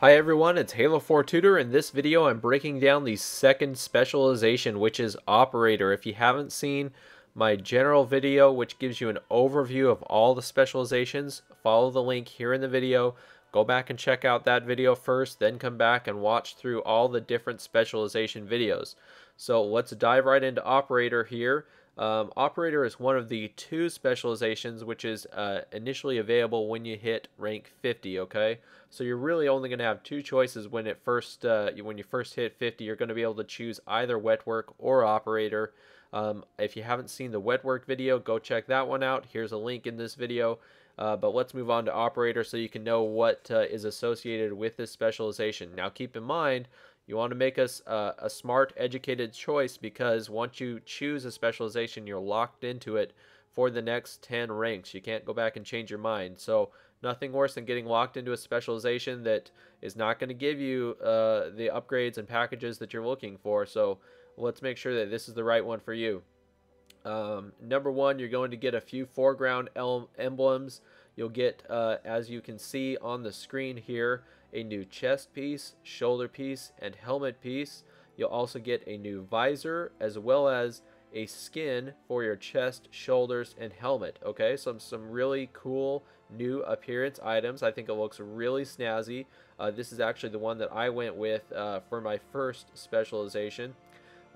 Hi everyone, it's Halo 4 Tutor. In this video, I'm breaking down the second specialization, which is Operator. If you haven't seen my general video, which gives you an overview of all the specializations, follow the link here in the video. Go back and check out that video first, then come back and watch through all the different specialization videos. So let's dive right into Operator here. Um, operator is one of the two specializations which is uh, initially available when you hit rank 50. Okay, so you're really only going to have two choices when it first uh, when you first hit 50. You're going to be able to choose either Wetwork or operator. Um, if you haven't seen the Wetwork video, go check that one out. Here's a link in this video. Uh, but let's move on to operator so you can know what uh, is associated with this specialization. Now keep in mind you want to make us a, a smart, educated choice because once you choose a specialization, you're locked into it for the next 10 ranks. You can't go back and change your mind. So nothing worse than getting locked into a specialization that is not going to give you uh, the upgrades and packages that you're looking for. So let's make sure that this is the right one for you. Um, number one, you're going to get a few foreground emblems. You'll get, uh, as you can see on the screen here, a new chest piece, shoulder piece, and helmet piece. You'll also get a new visor as well as a skin for your chest, shoulders, and helmet. Okay, so some really cool new appearance items. I think it looks really snazzy. Uh, this is actually the one that I went with uh, for my first specialization.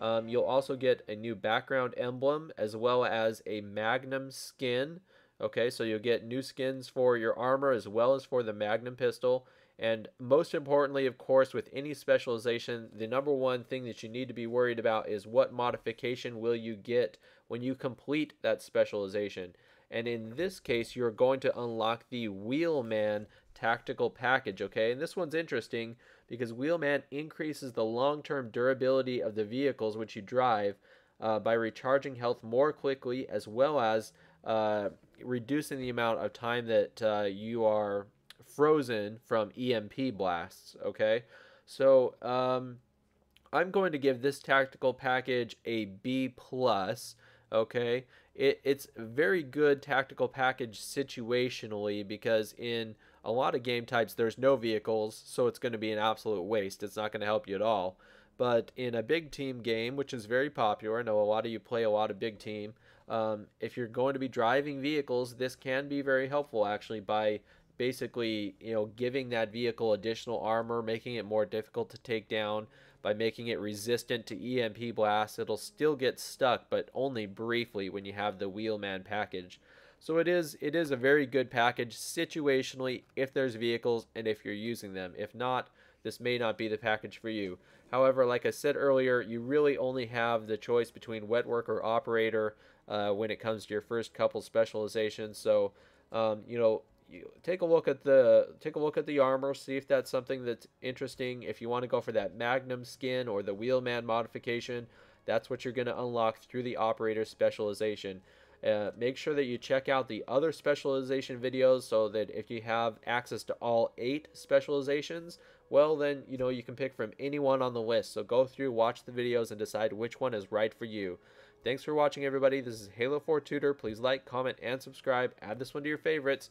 Um, you'll also get a new background emblem as well as a magnum skin. Okay, so you'll get new skins for your armor as well as for the magnum pistol. And most importantly, of course, with any specialization, the number one thing that you need to be worried about is what modification will you get when you complete that specialization. And in this case, you're going to unlock the Wheelman tactical package, okay? And this one's interesting because Wheelman increases the long-term durability of the vehicles which you drive uh, by recharging health more quickly as well as uh, reducing the amount of time that uh, you are frozen from EMP blasts. Okay, so um, I'm going to give this tactical package a B plus. Okay, it, it's very good tactical package situationally because in a lot of game types there's no vehicles, so it's going to be an absolute waste. It's not going to help you at all. But in a big team game, which is very popular, I know a lot of you play a lot of big team. Um, if you're going to be driving vehicles, this can be very helpful actually by basically, you know, giving that vehicle additional armor, making it more difficult to take down by making it resistant to EMP blasts. It'll still get stuck, but only briefly when you have the Wheelman package. So it is it is a very good package situationally if there's vehicles and if you're using them. If not, this may not be the package for you. However, like I said earlier, you really only have the choice between Wetwork or operator uh, when it comes to your first couple specializations. So, um, you know, you take a look at the take a look at the armor, see if that's something that's interesting. If you want to go for that Magnum skin or the Wheelman modification, that's what you're going to unlock through the operator specialization. Uh, make sure that you check out the other specialization videos so that if you have access to all eight specializations, well then you know you can pick from any one on the list. So go through, watch the videos, and decide which one is right for you. Thanks for watching everybody. This is Halo 4 Tutor. Please like, comment, and subscribe. Add this one to your favorites.